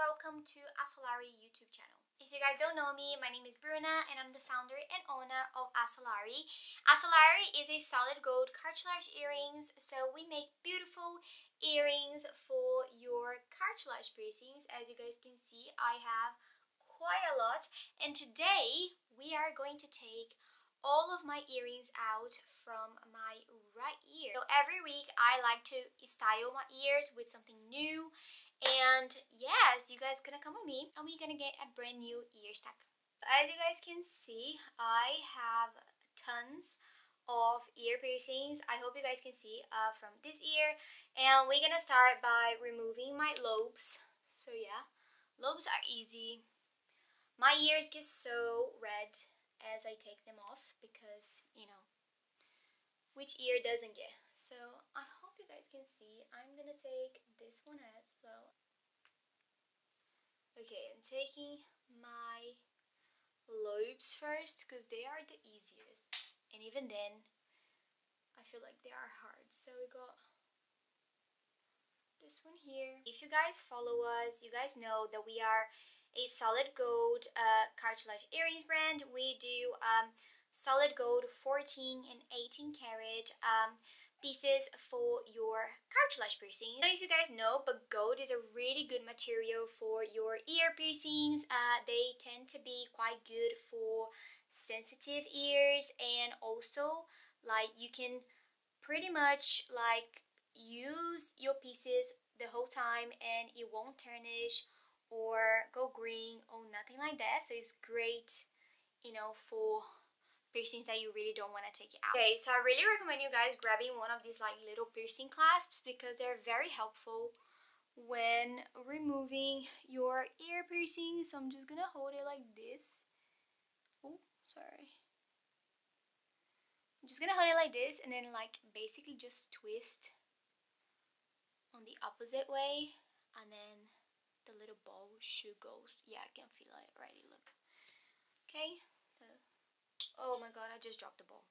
welcome to Assolari YouTube channel. If you guys don't know me, my name is Bruna and I'm the founder and owner of Assolari. Assolari is a solid gold cartilage earrings, so we make beautiful earrings for your cartilage piercings. As you guys can see, I have quite a lot and today we are going to take all of my earrings out from my right ear. So every week I like to style my ears with something new and yes, you guys gonna come with me and we're gonna get a brand new ear stack. As you guys can see, I have tons of ear piercings. I hope you guys can see uh, from this ear. And we're gonna start by removing my lobes. So yeah, lobes are easy. My ears get so red as I take them off because, you know, which ear doesn't get? So I you guys can see. I'm gonna take this one out. So okay, I'm taking my lobes first because they are the easiest. And even then, I feel like they are hard. So we got this one here. If you guys follow us, you guys know that we are a solid gold uh, cartilage earrings brand. We do um, solid gold 14 and 18 karat. Um, pieces for your cartilage piercing. I don't know if you guys know, but gold is a really good material for your ear piercings. Uh, they tend to be quite good for sensitive ears and also like you can pretty much like use your pieces the whole time and it won't tarnish or go green or nothing like that so it's great you know for piercings that you really don't want to take it out. Okay, so I really recommend you guys grabbing one of these like little piercing clasps because they're very helpful when removing your ear piercing. So I'm just gonna hold it like this. Oh, sorry. I'm just gonna hold it like this and then like basically just twist on the opposite way and then the little ball should go. Yeah, I can feel it already, look. Okay, Oh my god, I just dropped the ball.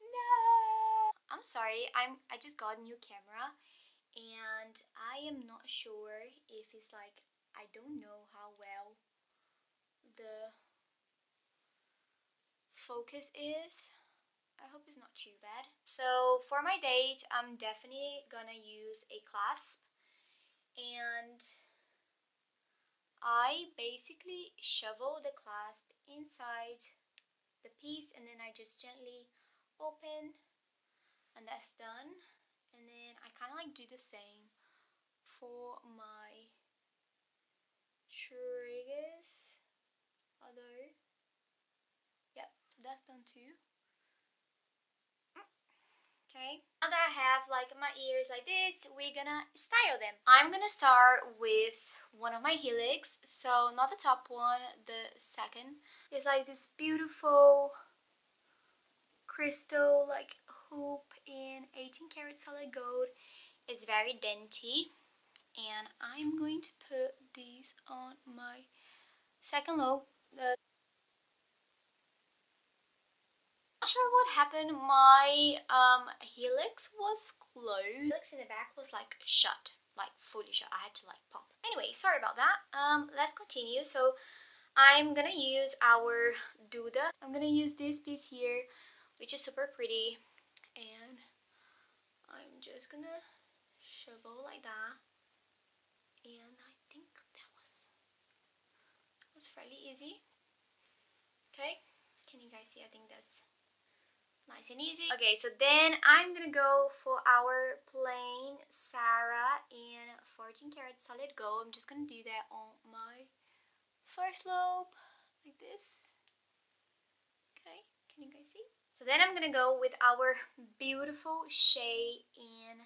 No! I'm sorry, I'm I just got a new camera and I am not sure if it's like I don't know how well the focus is. I hope it's not too bad. So for my daith, I'm definitely gonna use a clasp and I basically shovel the clasp inside the piece and then I just gently open and that's done. And then I kind of like do the same for my tragus. Although yep so that's done too. Mm, okay. that I have like my ears like this we're gonna style them I'm gonna start with one of my helix so not the top one the second it's like this beautiful crystal like hoop in 18 karat solid gold. It's very dainty and I'm going to put these on my second lobe. The not sure what happened. My um, helix was closed. Helix in the back was like shut, like fully shut. I had to like pop. Anyway, sorry about that. Um, let's continue. So I'm gonna use our Duda. I'm gonna use this piece here, which is super pretty. And I'm just gonna shovel like that. And I think that was, that was fairly easy. Okay, can you guys see? I think that's nice and easy. Okay, so then I'm gonna go for our plain Sarah in 14 karat solid gold. I'm just gonna do that on my first lobe like this. Okay can you guys see? So then I'm gonna go with our beautiful shade in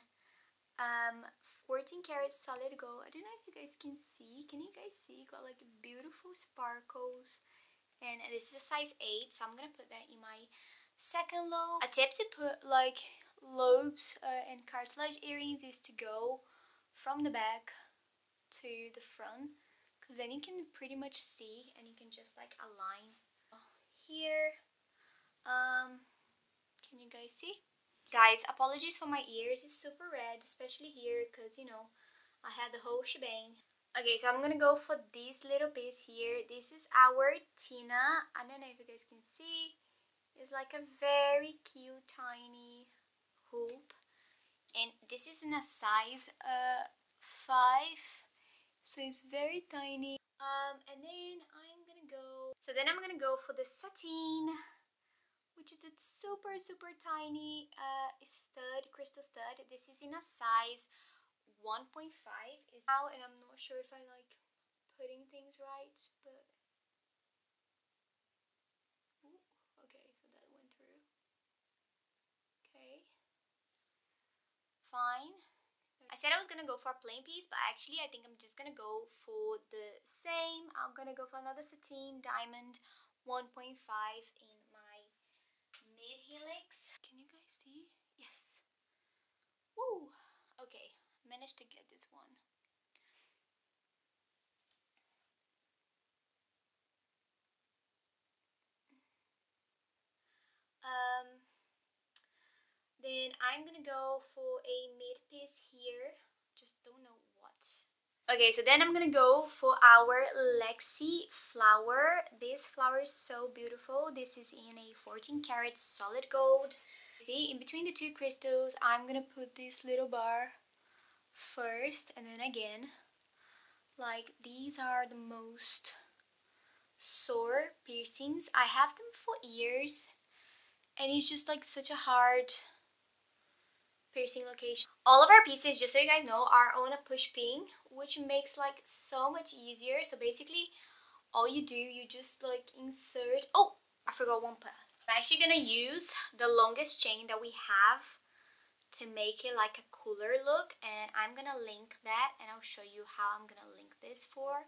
um 14 karat solid gold. I don't know if you guys can see. Can you guys see? Got like beautiful sparkles. And this is a size 8 so I'm gonna put that in my second lobe a tip to put like lobes uh, and cartilage earrings is to go from the back to the front because then you can pretty much see and you can just like align here um can you guys see guys apologies for my ears it's super red especially here because you know I had the whole shebang Okay, so I'm gonna go for this little piece here. This is our Tina. I don't know if you guys can see. It's like a very cute tiny hoop. And this is in a size uh, 5. So it's very tiny. Um, and then I'm gonna go... So then I'm gonna go for the sateen which is a super super tiny uh, stud, crystal stud. This is in a size 1.5 is out and I'm not sure if I like putting things right, but Ooh, okay, so that went through. Okay. Fine. I said I was gonna go for a plain piece, but actually I think I'm just gonna go for the same. I'm gonna go for another sateen diamond 1.5 in my mid helix. Can you guys see? Yes. Woo! Okay, managed to get this one. Um, then I'm gonna go for a mid piece here. Just don't know what. Okay, so then I'm gonna go for our Lexi flower. This flower is so beautiful. This is in a 14 karat solid gold. See, in between the two crystals, I'm gonna put this little bar first and then again like these are the most sore piercings I have them for years and it's just like such a hard piercing location. All of our pieces just so you guys know are on a push pin which makes like so much easier. So basically all you do you just like insert oh I forgot one part. I'm actually gonna use the longest chain that we have to make it like a cooler look and I'm gonna link that and I'll show you how I'm gonna link this for.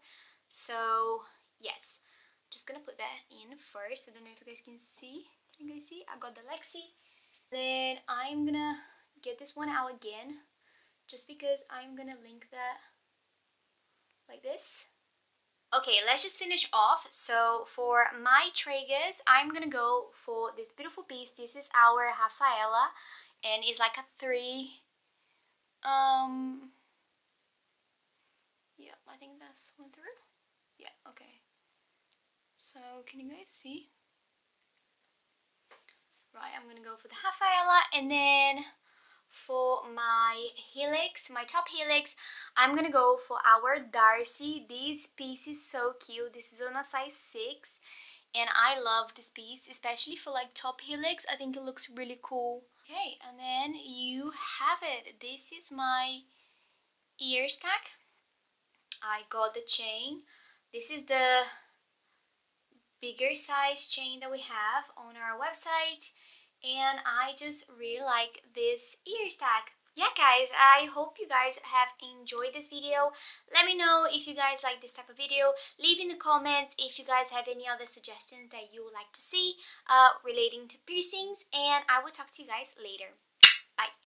So yes. Just gonna put that in first. I don't know if you guys can see. Can you guys see? I got the Lexi. Then I'm gonna get this one out again just because I'm gonna link that like this Okay, let's just finish off. So for my tragus, I'm gonna go for this beautiful piece. This is our Rafaela and it's like a three um yeah I think that's one through yeah okay so can you guys see right I'm gonna go for the Rafaela and then for my helix, my top helix, I'm gonna go for our Darcy. This piece is so cute. This is on a size 6 and I love this piece, especially for like top helix. I think it looks really cool. Okay, and then you have it. This is my ear stack. I got the chain. This is the bigger size chain that we have on our website and I just really like this ear stack yeah guys i hope you guys have enjoyed this video. Let me know if you guys like this type of video. Leave in the comments if you guys have any other suggestions that you would like to see uh, relating to piercings and i will talk to you guys later. Bye